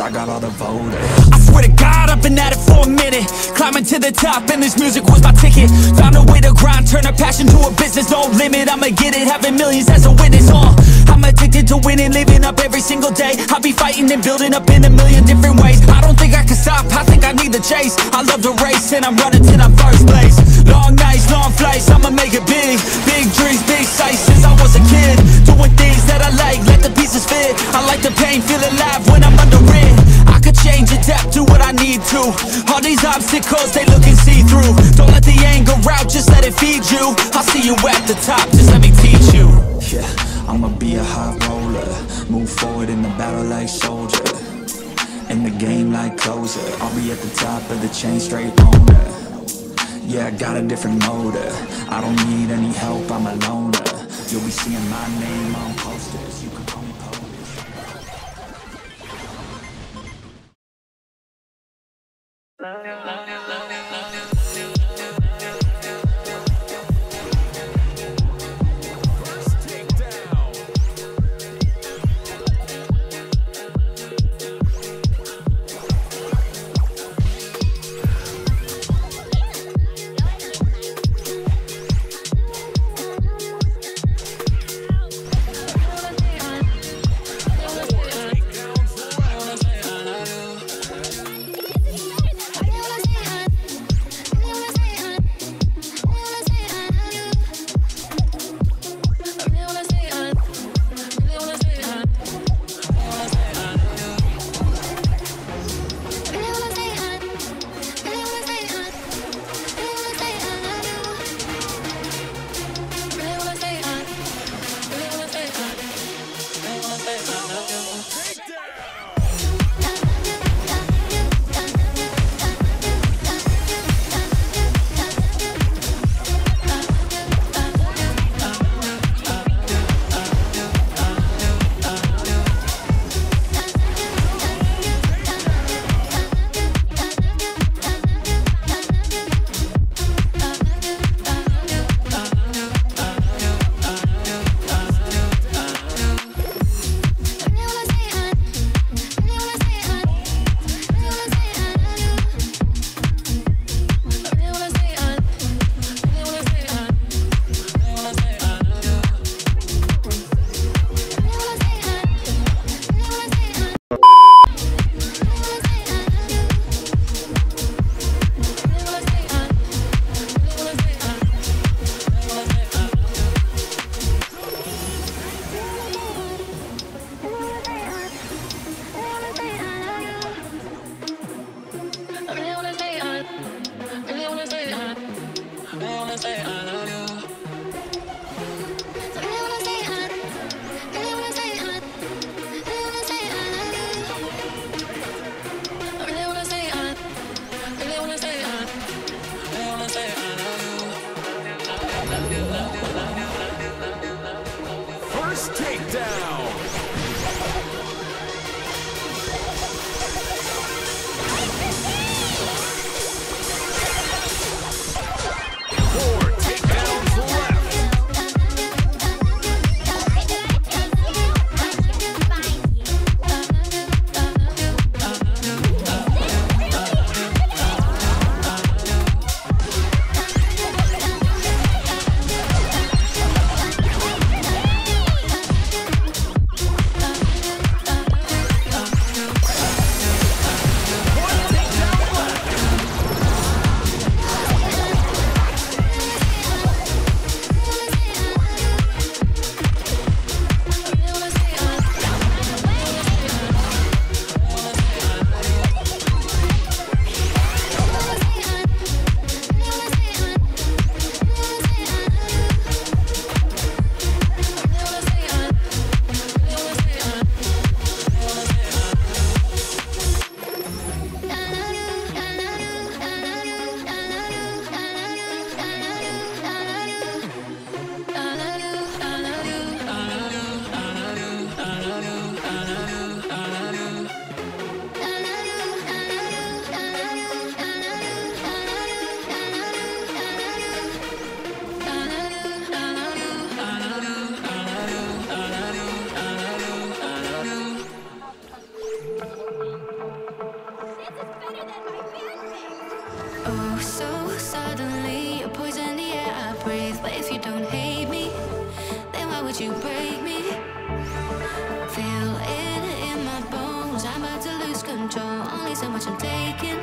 I got all the voters. I swear to God, I've been at it for a minute. Climbing to the top, and this music was my ticket. Found a way to grind, turn a passion to a business. No limit, I'ma get it. Having millions as a witness. Uh, I'm addicted to winning, living up every single day. I'll be fighting and building up in a million different ways. I don't think I can stop, I think I need the chase. I love the race, and I'm running till I'm first place. Long nights, long flights, I'ma make it big. Big dreams, big sights since I was a kid. Doing things that I like, let the pieces fit. I like the pain, feel alive when I'm under it. I could change, adapt, do what I need to. All these obstacles, they looking see-through. Don't let the anger out, just let it feed you. I'll see you at the top, just let me teach you. Yeah, I'ma be a high roller. Move forward in the battle like soldier. In the game like closer. I'll be at the top of the chain, straight owner Yeah, I got a different motor. I don't need any help, I'm a loner. You'll be seeing my name on posters. You can call me you break me. Feel it in my bones. I'm about to lose control. Only so much I'm taking.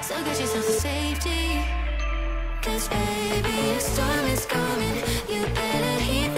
So get yourself to safety. Cause baby, a storm is coming. You better heed